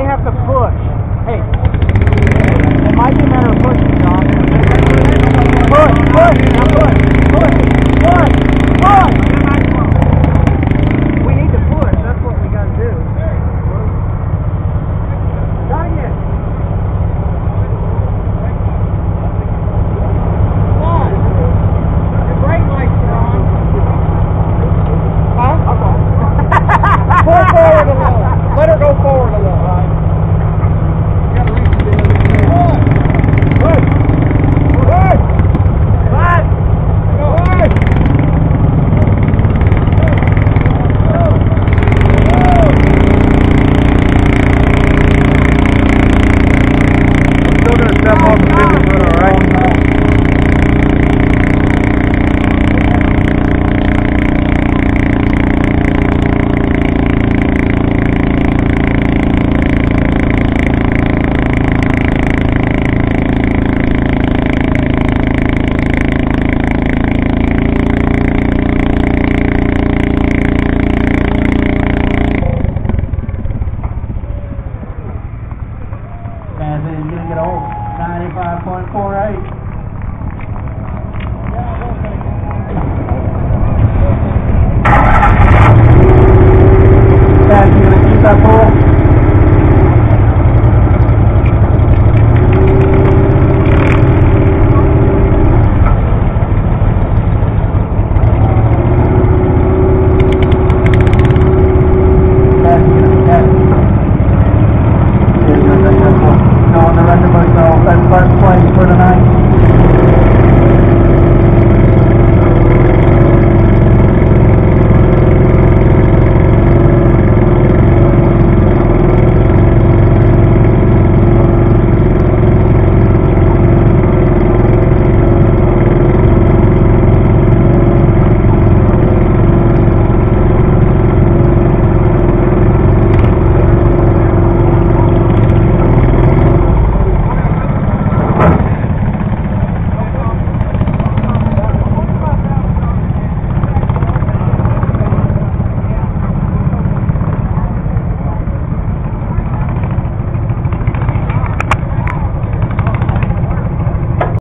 they have to push. and then you get a hold. 95.48.